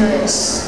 curious.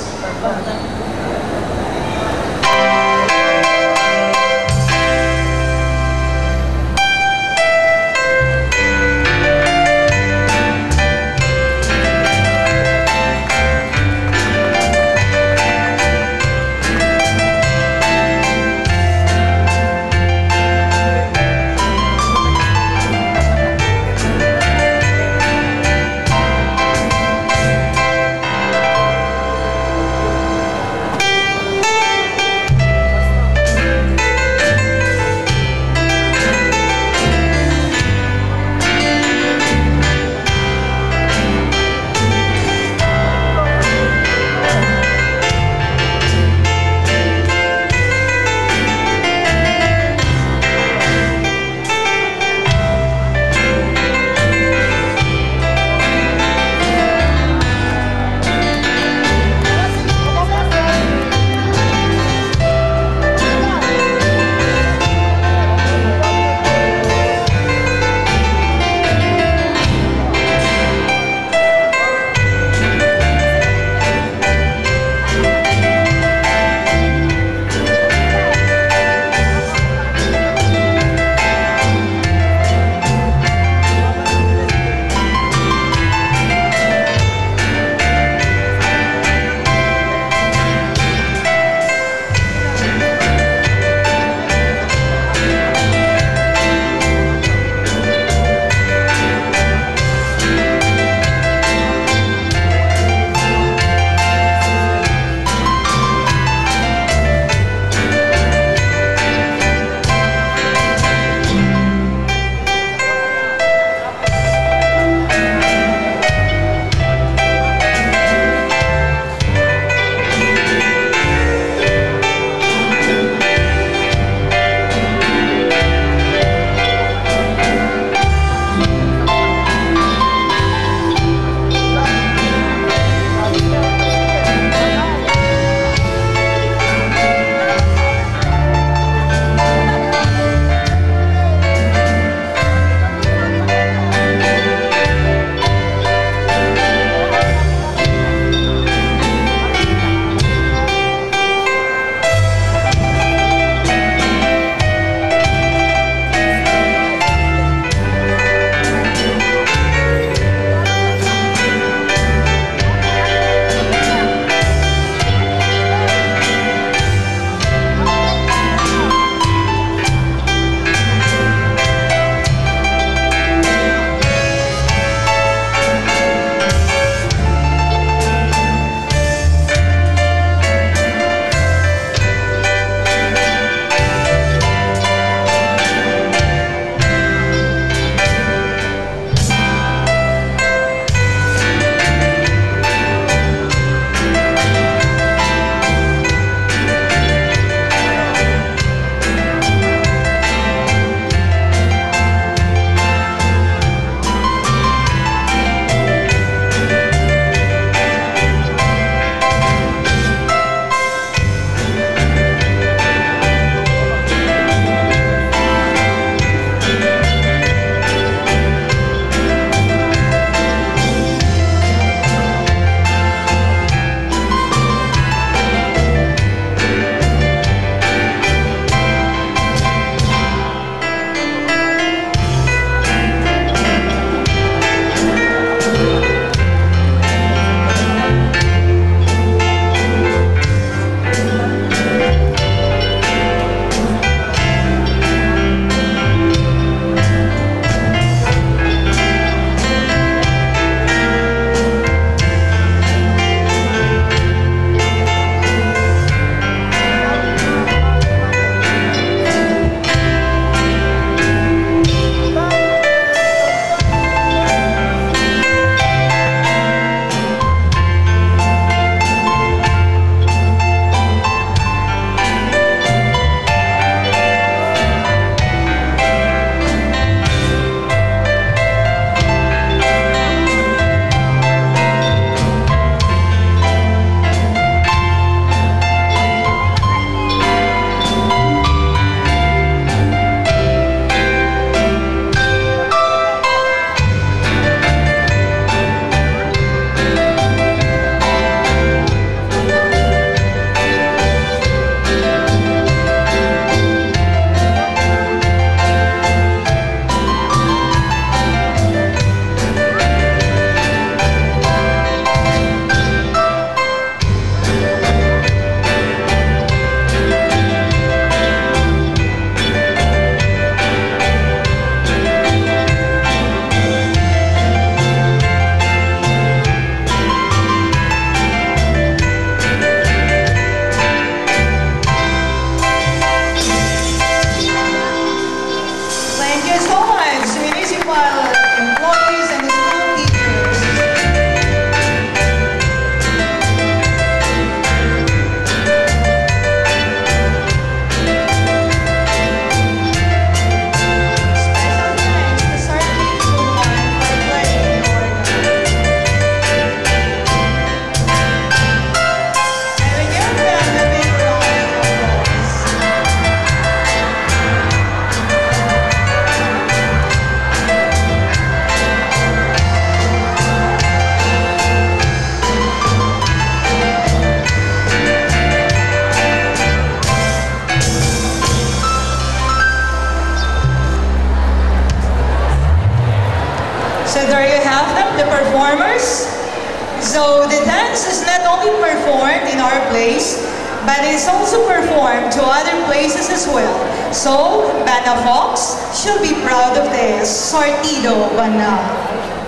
Only performed in our place, but it's also performed to other places as well. So, Bana Fox should be proud of this. Sortido Bana.